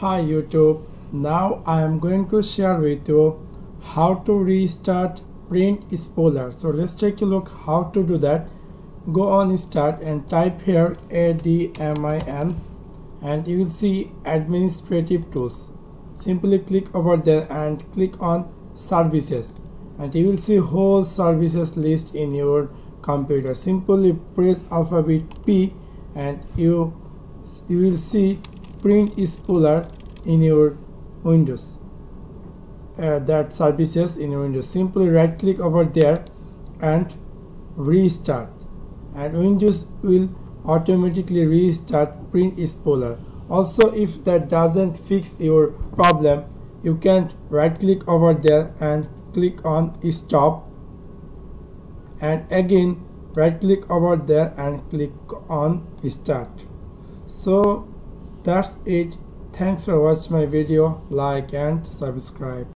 Hi YouTube, now I am going to share with you how to restart print spooler. So let's take a look how to do that. Go on start and type here admin and you will see administrative tools. Simply click over there and click on services and you will see whole services list in your computer. Simply press alphabet P and you you will see print spooler in your windows. Uh, that services in your windows. Simply right click over there and restart. And windows will automatically restart. Print spooler also if that doesn't fix your problem you can right click over there and click on stop. And again right click over there and click on start. So that's it. Thanks for watching my video. Like and subscribe